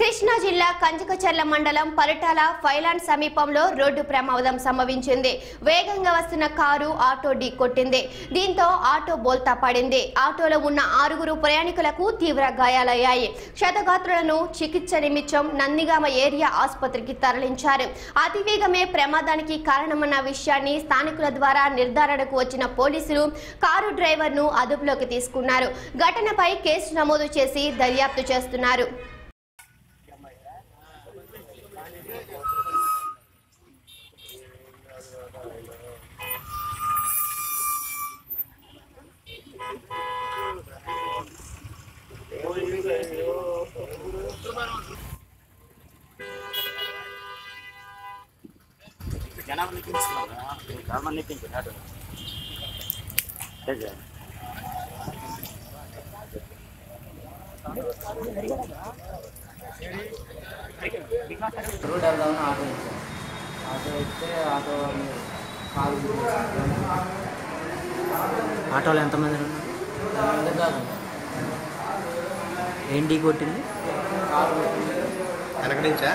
కృష్ణా జిల్లా కంజకచర్ల మండలం పరిటాల ఫైలాండ్ సమీపంలో రోడ్డు ప్రమాదం సంభవించింది. వేగంగా వస్తున్న కారు ఆటో ఢీ కొట్టింది. దీంతో ఆటో బోల్తా పడింది. ఆటోలో ఉన్న ఆరుగురు ప్రయాణికులకు తీవ్ర గాయాలయ్యాయి. క్షతగాత్రులను చికిత్స నిమిత్తం నందిగామ ఏరియా ఆసుపత్రికి తరలించారు. అతివేగమే ప్రమాదానికి కారణమన్న విషయాన్ని స్థానికుల ద్వారా నిర్ధారణకు వచ్చిన పోలీసులు కారు డ్రైవర్ను అదుపులోకి తీసుకున్నారు. ఘటనపై కేసు నమోదు చేసి దర్యాప్తు చేస్తున్నారు. జనాభా లెక్కించుకున్నారా చాలా మంది లెక్కించారు ఆటో అదే రోడ్ వెళ్దామని ఆటో ఇచ్చాను ఆటో ఇస్తే ఆటో వాళ్ళు కాలు గుద్దేశారు. ఆటోలో ఎంతమంది ఉన్నారు? ఏంటి కొట్టింది? వెనక నుంచి.